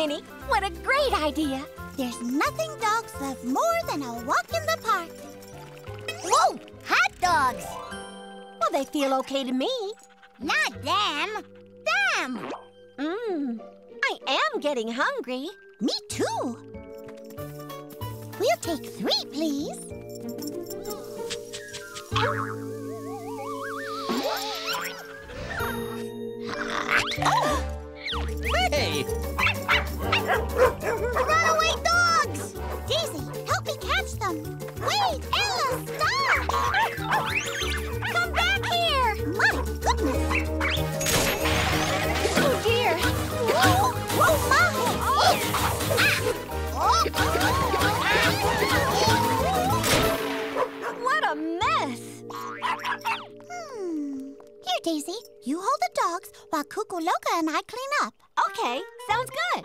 What a great idea! There's nothing dogs love more than a walk in the park. Whoa! Hot dogs! Well, they feel okay to me. Not them. Them! Mmm. I am getting hungry. Me too. We'll take three, please. Hey! Them. Wait, Ella, stop! Come back here! My goodness! Oh, dear. Whoa, whoa, my! What a mess. Hmm. Here, Daisy, you hold the dogs while Cuckoo Loca and I clean up. Okay, sounds good.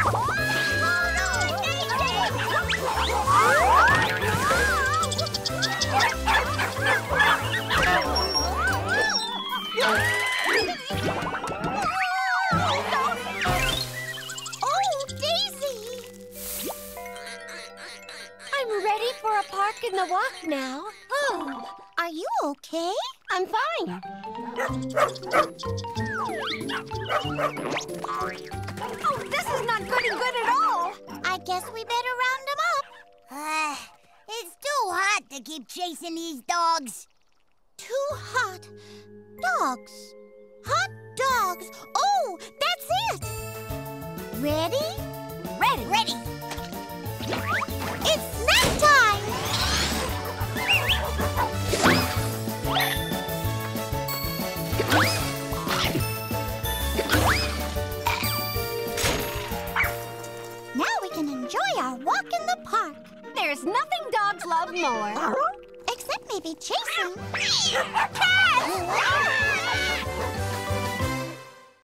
for in the walk now. Oh, Are you okay? I'm fine. Oh, this is not getting good at all. I guess we better round them up. Uh, it's too hot to keep chasing these dogs. Too hot. Dogs. Hot dogs. Oh, that's it. Ready? Ready, ready. It's snack time! Enjoy our walk in the park. There's nothing dogs love more. Except maybe chasing.